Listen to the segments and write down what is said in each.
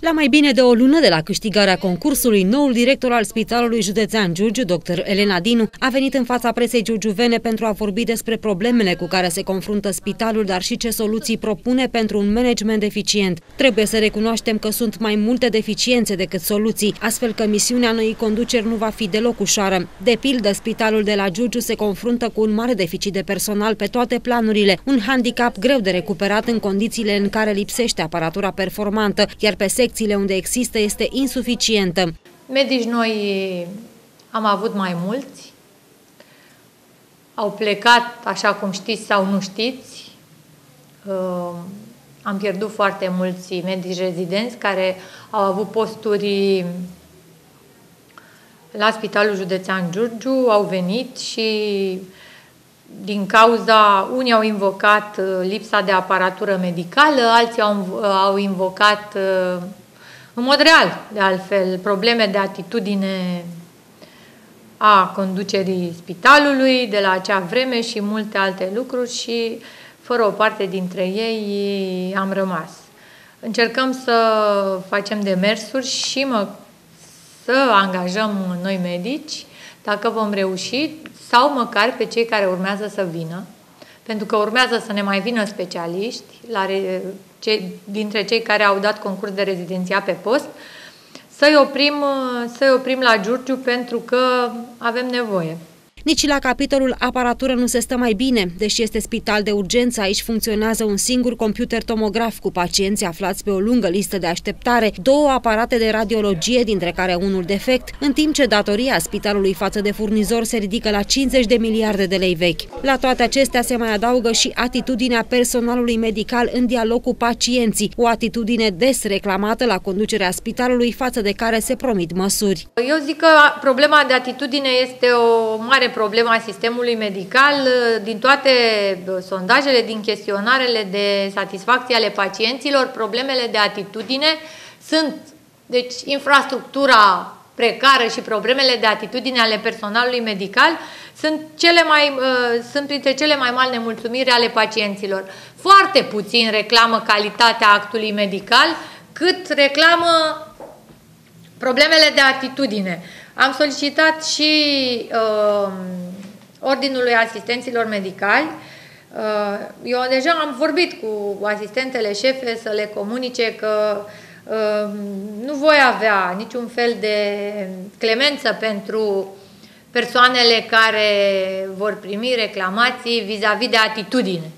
La mai bine de o lună de la câștigarea concursului, noul director al Spitalului Județean Giurgiu, dr. Elena Dinu, a venit în fața presei giurgiuvene pentru a vorbi despre problemele cu care se confruntă spitalul, dar și ce soluții propune pentru un management eficient. Trebuie să recunoaștem că sunt mai multe deficiențe decât soluții, astfel că misiunea noii conduceri nu va fi deloc ușoară. De pildă, spitalul de la Giurgiu se confruntă cu un mare deficit de personal pe toate planurile, un handicap greu de recuperat în condițiile în care lipsește aparatura performantă, iar pe secțiile unde există este insuficientă. Medici noi am avut mai mulți, au plecat, așa cum știți sau nu știți. Uh, am pierdut foarte mulți medici rezidenți care au avut posturi la Spitalul Județean Giurgiu, au venit și din cauza, unii au invocat uh, lipsa de aparatură medicală, alții au, uh, au invocat uh, în mod real, de altfel, probleme de atitudine a conducerii spitalului de la acea vreme și multe alte lucruri și fără o parte dintre ei am rămas. Încercăm să facem demersuri și mă, să angajăm noi medici, dacă vom reuși, sau măcar pe cei care urmează să vină, pentru că urmează să ne mai vină specialiști la re, ce, dintre cei care au dat concurs de rezidenția pe post, să-i oprim, să oprim la Giurgiu pentru că avem nevoie. Nici la capitolul aparatură nu se stă mai bine. Deși este spital de urgență, aici funcționează un singur computer tomograf cu pacienți aflați pe o lungă listă de așteptare, două aparate de radiologie, dintre care unul defect, în timp ce datoria spitalului față de furnizor se ridică la 50 de miliarde de lei vechi. La toate acestea se mai adaugă și atitudinea personalului medical în dialog cu pacienții, o atitudine des reclamată la conducerea spitalului față de care se promit măsuri. Eu zic că problema de atitudine este o mare problema sistemului medical din toate sondajele, din chestionarele de satisfacție ale pacienților, problemele de atitudine sunt, deci infrastructura precară și problemele de atitudine ale personalului medical sunt, cele mai, sunt printre cele mai mari nemulțumiri ale pacienților. Foarte puțin reclamă calitatea actului medical, cât reclamă problemele de atitudine. Am solicitat și uh, Ordinului Asistenților Medicali. Uh, eu deja am vorbit cu asistentele șefe să le comunice că uh, nu voi avea niciun fel de clemență pentru persoanele care vor primi reclamații vis-a-vis -vis de atitudine.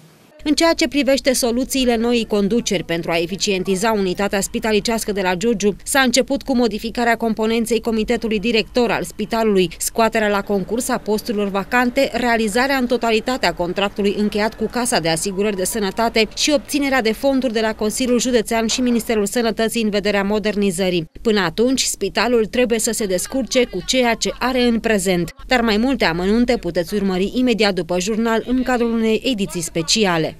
În ceea ce privește soluțiile noii conduceri pentru a eficientiza unitatea spitalicească de la Giurgiu, s-a început cu modificarea componenței comitetului director al spitalului, scoaterea la concurs a posturilor vacante, realizarea în totalitate a contractului încheiat cu Casa de Asigurări de Sănătate și obținerea de fonduri de la Consiliul Județean și Ministerul Sănătății în vederea modernizării. Până atunci, spitalul trebuie să se descurce cu ceea ce are în prezent, dar mai multe amănunte puteți urmări imediat după jurnal în cadrul unei ediții speciale.